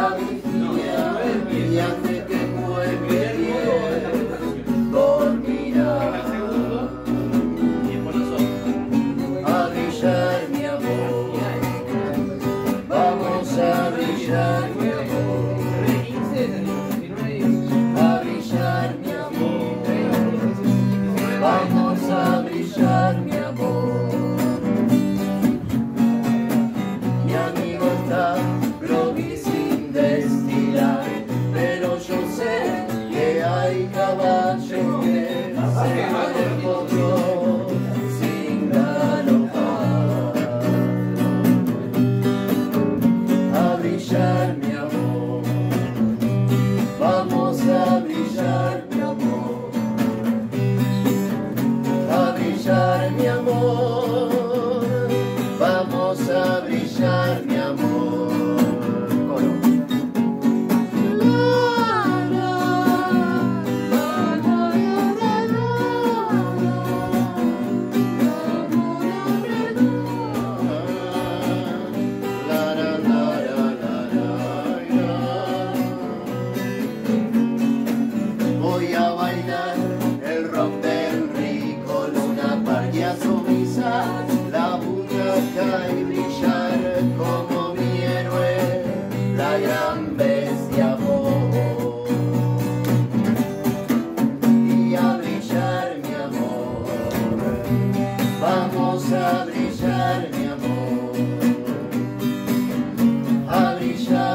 la vigía y hace que vuelve bien dormirá. A brillar mi amor, vamos a brillar mi amor. A brillar mi amor, vamos que hay caballos que se potro sin galopar. A brillar, mi amor. Vamos a brillar, mi amor. A brillar, mi amor. Vamos a brillar, la butaca y brillar como mi héroe, la gran bestia amor. Y a brillar mi amor, vamos a brillar mi amor, a brillar.